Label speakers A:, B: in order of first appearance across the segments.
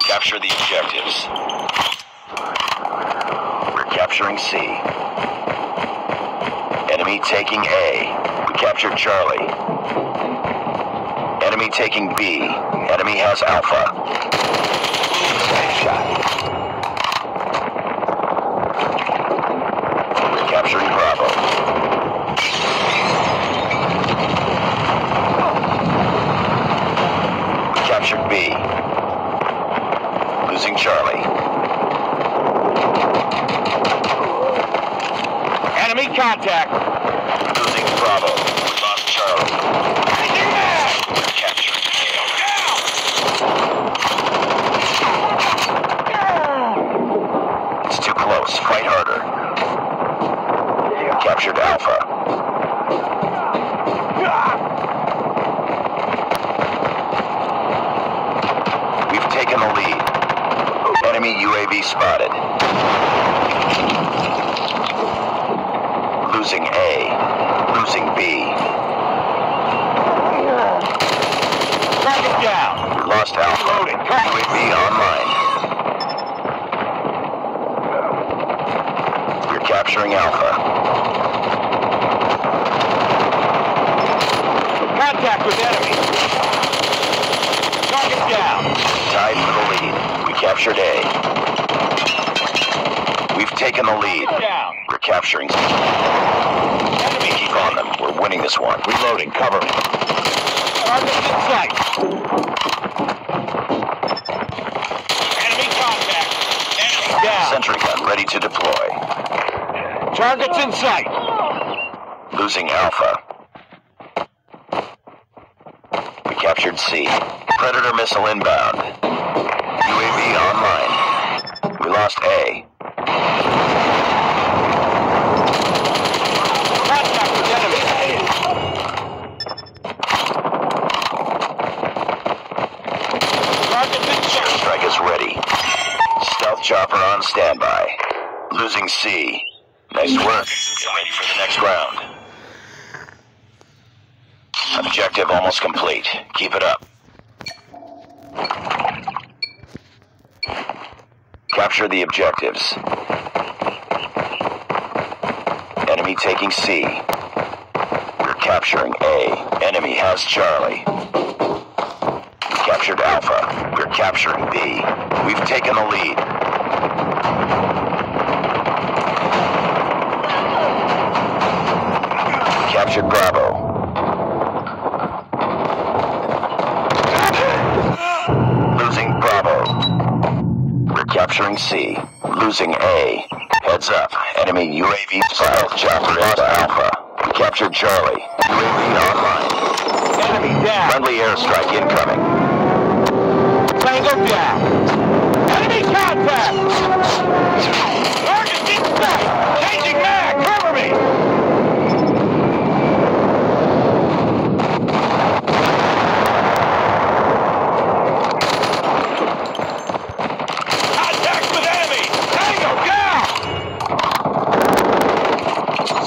A: Capture the objectives. We're capturing C. Enemy taking A. Captured Charlie. Enemy taking B. Enemy has Alpha. Shot. Capturing Bravo. Captured B. Losing Charlie.
B: Enemy contact.
A: Bravo. We lost Charlie. Capturing It's too close. Fight harder. Captured Alpha. We've taken the lead. Enemy UAV spotted. Losing A. Losing B.
B: Target down. floating.
A: UAV online. We're capturing Alpha.
B: Contact with enemy. Target down.
A: Tied for the lead. We captured A. We've taken the lead. We're capturing.
B: Enemy.
A: Keep on them. We're winning this one.
B: Reloading. Cover me. Target in sight. Enemy contact. Enemy down.
A: Sentry gun ready to deploy.
B: Targets in sight.
A: Losing Alpha. We captured C. Predator missile inbound. UAV online. We lost A.
B: Contact with enemy. Targets in sight.
A: Strike is ready. Stealth chopper on standby. Losing C. Nice work. Get ready for the next round. Objective almost complete. Keep it up. Capture the objectives. Enemy taking C. We're capturing A. Enemy has Charlie. Captured Alpha. We're capturing B. We've taken the lead. Captured Bravo. Losing Bravo. We're capturing C. Losing A. Heads up. Enemy UAV stealth chopper lost Alpha. Captured Charlie. UAV online.
B: Enemy down.
A: Friendly airstrike incoming.
B: Tango down. Enemy contact. Target in sight. Changing mag. Cover me. Contact with enemy. Tango down.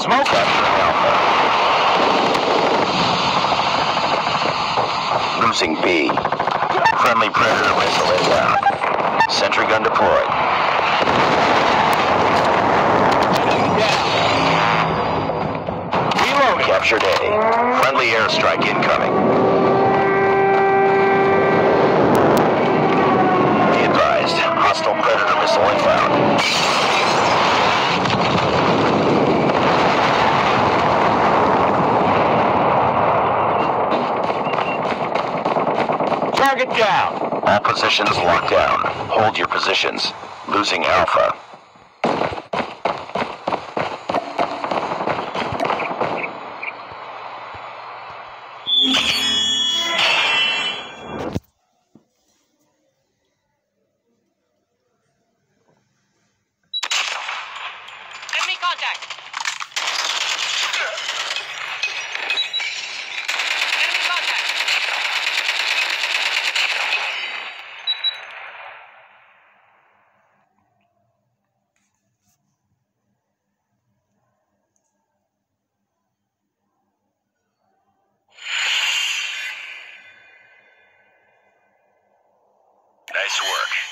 B: Smoke.
A: Capturing Alpha. Losing B. Friendly Predator missile inbound. Sentry gun deployed.
B: Down. Reloading.
A: Captured A. Friendly airstrike incoming. Be advised. Hostile Predator missile inbound.
B: Target down.
A: All positions locked down. Hold your positions. Losing Alpha.
C: Enemy contact.
A: Nice work.